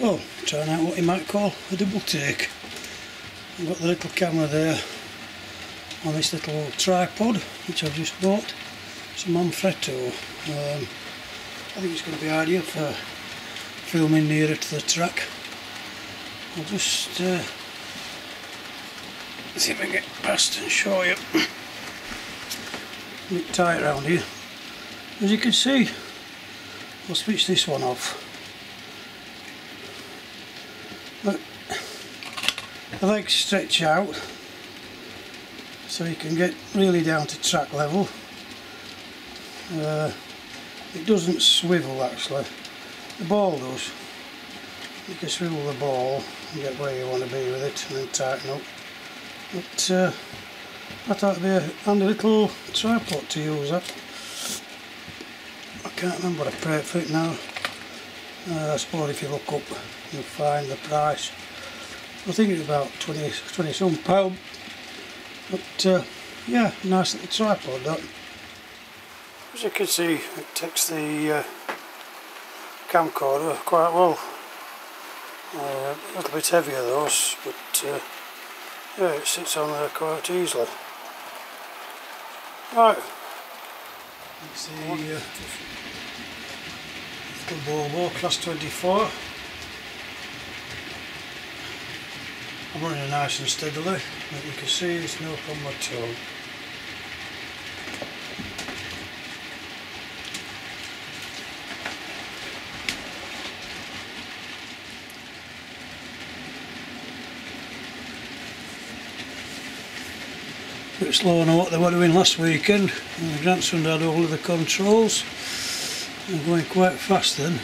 well, trying out what you might call a double take. I've got the little camera there on this little tripod which I've just bought. It's a Manfrotto. Um, I think it's going to be ideal for filming nearer to the track. I'll just uh, see if I can get past and show you. A bit tight around here. As you can see, I'll switch this one off. The legs stretch out so you can get really down to track level. Uh, it doesn't swivel actually, the ball does. You can swivel the ball and get where you want to be with it and then tighten up. But uh, I thought it'd be a handy little tripod to use up. I can't remember what I paid for it now. Uh, I suppose if you look up you'll find the price. I think it's about 20, 20 some pound. But uh, yeah, nice little tripod that. As you can see it takes the uh, camcorder quite well. Uh, a little bit heavier though, but uh, yeah, it sits on there quite easily. Right, let's see uh, little Bo-Bo class 24. I'm running it nice and steadily, but you can see there's no problem at all. bit slower than what they were doing last weekend. My grandson had all of the controls. I'm going quite fast then.